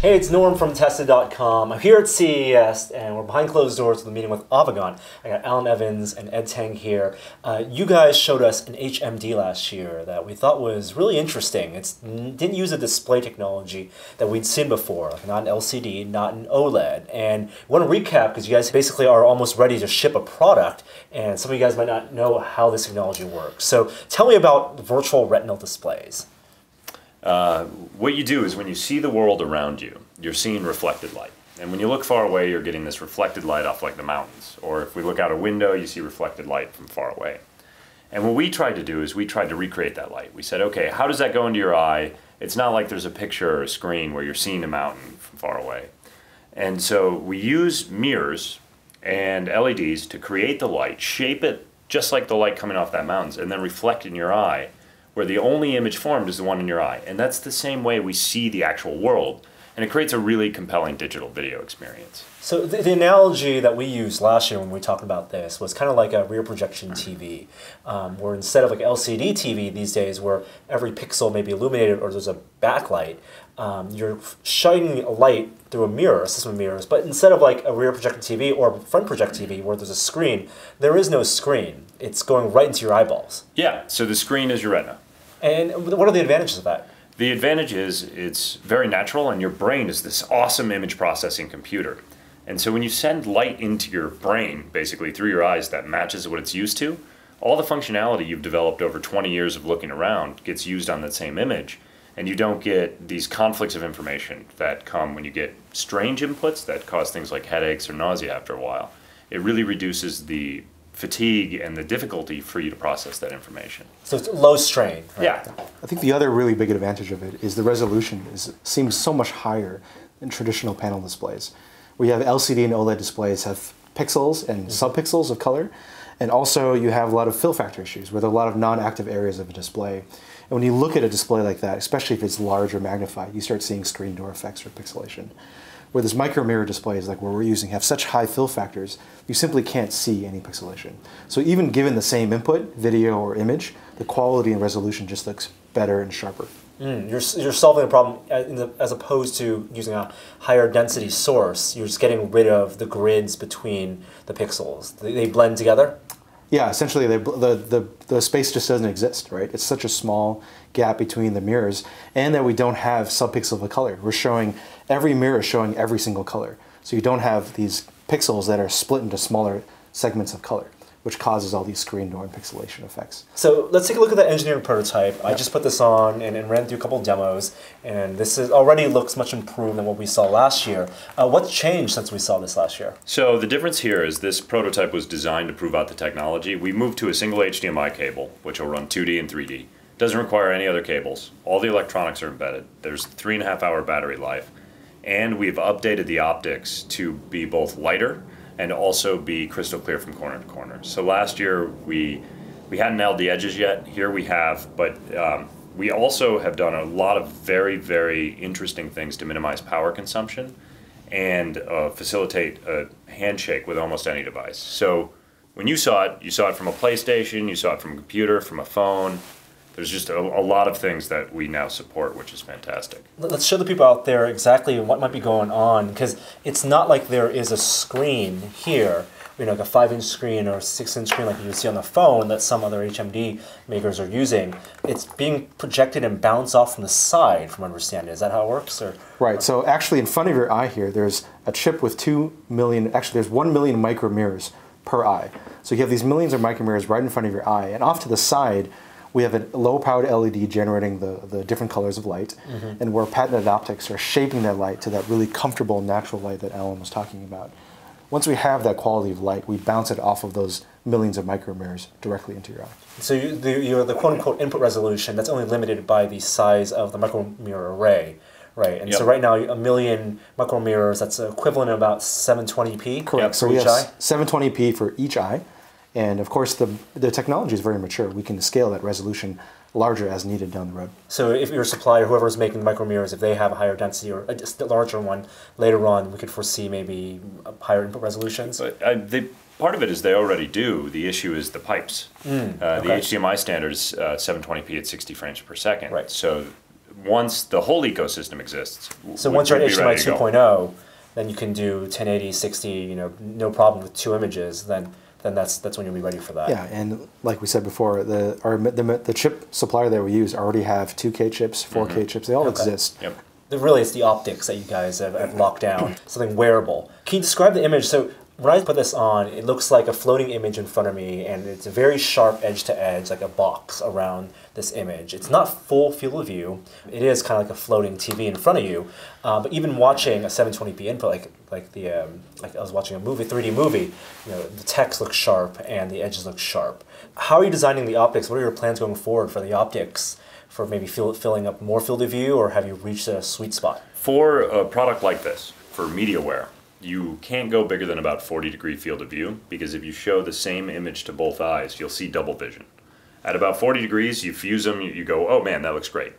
Hey, it's Norm from Tested.com. I'm here at CES and we're behind closed doors with a meeting with Avegant. I got Alan Evans and Ed Tang here. Uh, you guys showed us an HMD last year that we thought was really interesting. It didn't use a display technology that we'd seen before, like not an LCD, not an OLED. And I want to recap because you guys basically are almost ready to ship a product, and some of you guys might not know how this technology works. So tell me about virtual retinal displays. Uh, what you do is when you see the world around you, you're seeing reflected light. And when you look far away, you're getting this reflected light off like the mountains. Or if we look out a window, you see reflected light from far away. And what we tried to do is we tried to recreate that light. We said, okay, how does that go into your eye? It's not like there's a picture or a screen where you're seeing a mountain from far away. And so we use mirrors and LEDs to create the light, shape it just like the light coming off that mountain, and then reflect in your eye where the only image formed is the one in your eye. And that's the same way we see the actual world. And it creates a really compelling digital video experience. So the, the analogy that we used last year when we talked about this was kind of like a rear projection TV, um, where instead of like LCD TV these days, where every pixel may be illuminated or there's a backlight, um, you're shining a light through a mirror, a system of mirrors. But instead of like a rear projected TV or front project TV where there's a screen, there is no screen. It's going right into your eyeballs. Yeah. So the screen is your retina. And what are the advantages of that? The advantage is it's very natural, and your brain is this awesome image processing computer. And so when you send light into your brain, basically through your eyes, that matches what it's used to, all the functionality you've developed over 20 years of looking around gets used on that same image. And you don't get these conflicts of information that come when you get strange inputs that cause things like headaches or nausea after a while. It really reduces the fatigue and the difficulty for you to process that information. So it's low strain. Right? Yeah. I think the other really big advantage of it is the resolution is seems so much higher than traditional panel displays. We have LCD and OLED displays have pixels and mm-hmm. subpixels of color, and also you have a lot of fill factor issues with a lot of non-active areas of a display. And when you look at a display like that, especially if it's large or magnified, you start seeing screen door effects or pixelation where this micro mirror displays like what we're using have such high fill factors, you simply can't see any pixelation. So even given the same input, video or image, the quality and resolution just looks better and sharper. Mm, you're, you're solving a problem the, as opposed to using a higher density source. You're just getting rid of the grids between the pixels. They, they blend together? Yeah, essentially the, the, the, the, space just doesn't exist, right? It's such a small gap between the mirrors and that we don't have subpixel of color. We're showing, every mirror is showing every single color. So you don't have these pixels that are split into smaller segments of color which causes all these screen door and pixelation effects. So let's take a look at the engineering prototype. Yep. I just put this on and, and, ran through a couple demos, and this is already looks much improved than what we saw last year. Uh, what's changed since we saw this last year? So the difference here is this prototype was designed to prove out the technology. We moved to a single HDMI cable, which will run 2D and 3D. Doesn't require any other cables. All the electronics are embedded. There's three and a half hour battery life. And we've updated the optics to be both lighter and also be crystal clear from corner to corner. So last year we we hadn't nailed the edges yet. Here we have, but um, we also have done a lot of very very interesting things to minimize power consumption and uh, facilitate a handshake with almost any device. So when you saw it, you saw it from a PlayStation, you saw it from a computer, from a phone, there's just a, a, lot of things that we now support, which is fantastic. Let's show the people out there exactly what might be going on because it's not like there is a screen here, you know, like a five-inch screen or a six-inch screen like you see on the phone that some other HMD makers are using. It's being projected and bounced off from the side, from understanding. Is that how it works? Or right. So actually, in front of your eye here, there's a chip with two million. Actually, there's one million micro mirrors per eye. So you have these millions of micro mirrors right in front of your eye, and off to the side we have a low powered LED generating the, the different colors of light, mm-hmm. and where patented optics are shaping that light to that really comfortable natural light that Alan was talking about. Once we have that quality of light, we bounce it off of those millions of micro mirrors directly into your eye. So you, the, you the quote unquote input resolution that's only limited by the size of the micro mirror array. Right, and yep. so right now a million micro mirrors, that's equivalent of about 720p Correct. Yep. so we have eye? 720p for each eye. And of course, the, the technology is very mature. We can scale that resolution larger as needed down the road. So if your supplier, whoever's making the micro mirrors, if they have a higher density or a larger one later on, we could foresee maybe higher input resolutions? But, uh, the, part of it is they already do. The issue is the pipes. Mm, uh, okay. The HDMI standard is uh, 720p at 60 frames per second. Right. So once the whole ecosystem exists, So once you're at HDMI ready 2.0, then you can do 1080, 60, you know, no problem with two images. Then then that's that's when you'll be ready for that. Yeah, and like we said before, the our the, the chip supplier that we use already have 2K chips, 4K mm-hmm. chips. They all Okay. exist. Yep. Really it's the optics that you guys have, have locked down something wearable can you describe the image so when i put this on it looks like a floating image in front of me and it's a very sharp edge to edge like a box around this image. It's not full field of view. It is kind of like a floating tv in front of you. Uh, but even watching a 720p input like like the um, like i was watching a movie 3d movie you know the text looks sharp and the edges look sharp. How are you designing the optics? What are your plans going forward for the optics for maybe fill, filling up more field of view, or have you reached a sweet spot? For a product like this, for MediaWare, you can't go bigger than about 40 degree field of view because if you show the same image to both eyes, you'll see double vision. At about 40 degrees, you fuse them, you, go, oh man, that looks great.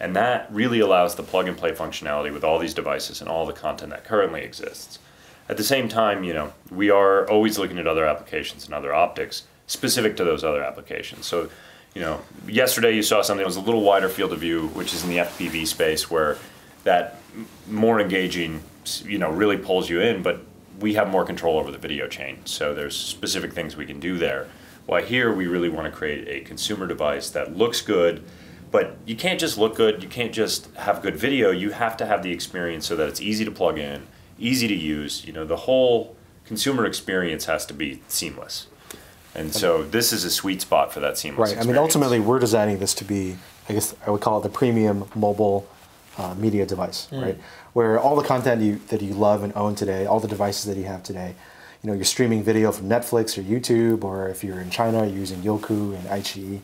And that really allows the plug and play functionality with all these devices and all the content that currently exists. At the same time, you know, we are always looking at other applications and other optics specific to those other applications. So, you know, yesterday you saw something that was a little wider field of view, which is in the FPV space, where that more engaging, you know, really pulls you in, but we have more control over the video chain. So there's specific things we can do there. While here we really want to create a consumer device that looks good, but you can't just look good, you can't just have good video, you have to have the experience so that it's easy to plug in, easy to use, you know, the whole consumer experience has to be seamless. And so this is a sweet spot for that seamless Right. I mean, ultimately, we're designing this to be, I guess, I would call it the premium mobile uh, media device, right? Where all the content you, that you love and own today, all the devices that you have today, you know, you're streaming video from Netflix or YouTube, or if you're in China, you're using Youku and iQIYI.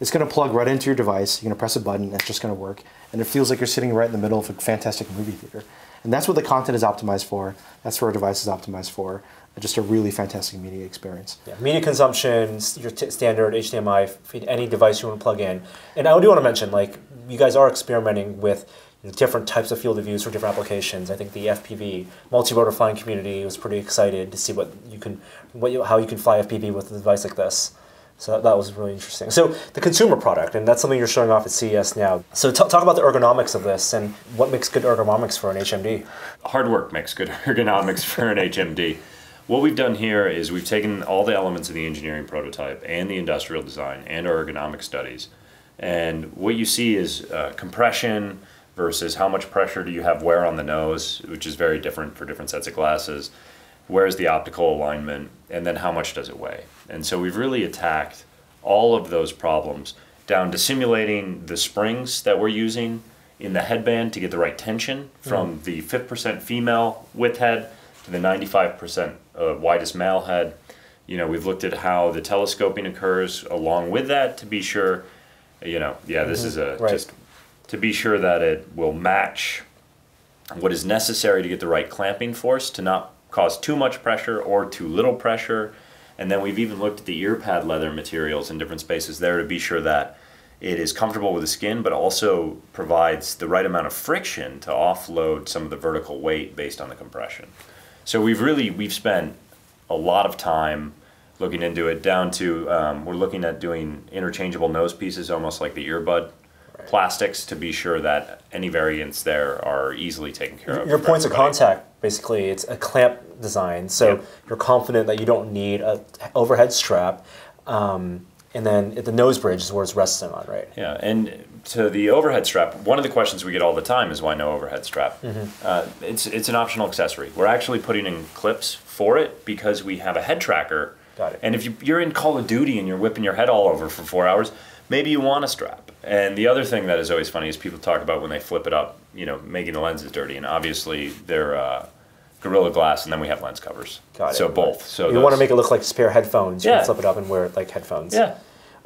It's going to plug right into your device. You're going to press a button, and it's just going to work, and it feels like you're sitting right in the middle of a fantastic movie theater. And that's what the content is optimized for. That's what our device is optimized for. Just a really fantastic media experience. Yeah, media consumption, your t- standard HDMI feed, any device you want to plug in. And I do want to mention, like, you guys are experimenting with different types of field of views for different applications. I think the FPV multi-rotor flying community was pretty excited to see what you can, what you, how you can fly FPV with a device like this. So that, that was really interesting. So the consumer product, and that's something you're showing off at CES now. So t- talk about the ergonomics of this and what makes good ergonomics for an HMD. hard work makes good ergonomics for an HMD. What we've done here is we've taken all the elements of the engineering prototype and the industrial design and our ergonomic studies. And what you see is uh, compression versus how much pressure do you have where on the nose, which is very different for different sets of glasses. Where's the optical alignment? And then how much does it weigh? And so we've really attacked all of those problems down to simulating the springs that we're using in the headband to get the right tension from the 5% female width head to the 95% uh, widest male head. You know, we've looked at how the telescoping occurs along with that to be sure, you know, yeah, this is a Right. just to be sure that it will match what is necessary to get the right clamping force to not cause too much pressure or too little pressure. And then we've even looked at the ear pad leather materials in different spaces there to be sure that it is comfortable with the skin, but also provides the right amount of friction to offload some of the vertical weight based on the compression. So we've really we've spent a lot of time looking into it. Down to um, we're looking at doing interchangeable nose pieces, almost like the earbud plastics, to be sure that any variants there are easily taken care of. Your points of contact, basically, it's a clamp design, so Yep. you're confident that you don't need a overhead strap, um, and then the nose bridge is where it's resting on, right? Yeah, and to the overhead strap, one of the questions we get all the time is why no overhead strap? Mm-hmm. Uh, it's it's an optional accessory. We're actually putting in clips for it because we have a head tracker. Got it. And if you, you're in Call of Duty and you're whipping your head all over for four hours, maybe you want a strap. And the other thing that is always funny is people talk about when they flip it up, you know, making the lenses dirty, and obviously they're uh, Gorilla Glass, and then we have lens covers. Got it. So both. So you want to make it look like spare headphones. You Yeah. can flip it up and wear it like headphones. yeah.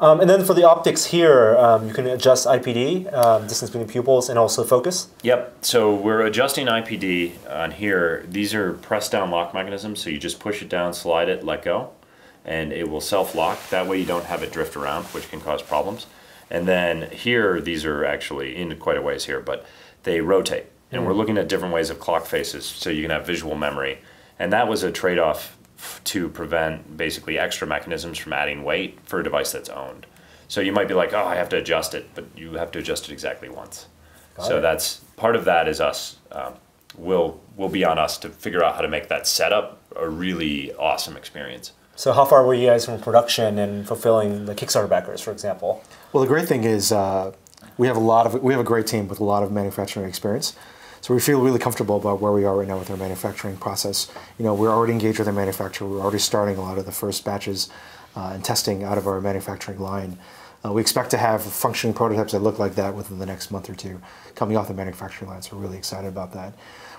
Um, and then for the optics here, um, you can adjust IPD, um, distance between pupils, and also focus. Yep. So we're adjusting IPD on here. These are press down lock mechanisms. So you just push it down, slide it, let go, and it will self lock. That way you don't have it drift around, which can cause problems. And then here, these are actually in quite a ways here, but they rotate. And we're looking at different ways of clock faces so you can have visual memory. And that was a trade off to prevent basically extra mechanisms from adding weight for a device that's owned. So you might be like, oh, I have to adjust it, but you have to adjust it exactly once. so it. that's part of that is us. Um, will will be on us to figure out how to make that setup a really awesome experience. So how far were you guys from production and fulfilling the Kickstarter backers, for example? Well, the great thing is uh, we have a lot of we have a great team with a lot of manufacturing experience. So we feel really comfortable about where we are right now with our manufacturing process. You know, we're already engaged with our manufacturer. We're already starting a lot of the first batches uh, and testing out of our manufacturing line. Uh, we expect to have functioning prototypes that look like that within the next month or two coming off the manufacturing line. So we're really excited about that.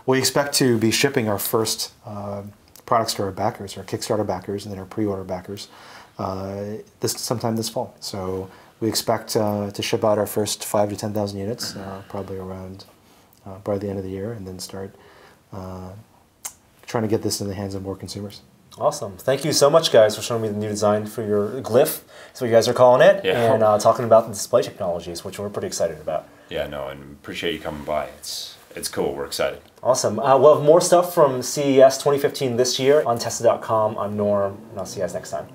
We expect to be shipping our first uh, products to our backers, our Kickstarter backers, and then our pre-order backers uh, this sometime this fall. So we expect uh, to ship out our first five to ten thousand units, uh, probably around uh, by the end of the year, and then start uh, trying to get this in the hands of more consumers. Awesome. Thank you so much, guys, for showing me the new design for your glyph. That's what you guys are calling it. Yeah. And uh, talking about the display technologies, which we're pretty excited about. Yeah, no, and appreciate you coming by. It's it's cool. We're excited. Awesome. Uh, we'll have more stuff from CES 2015 this year on Tested.com. I'm Norm, and I'll see you guys next time.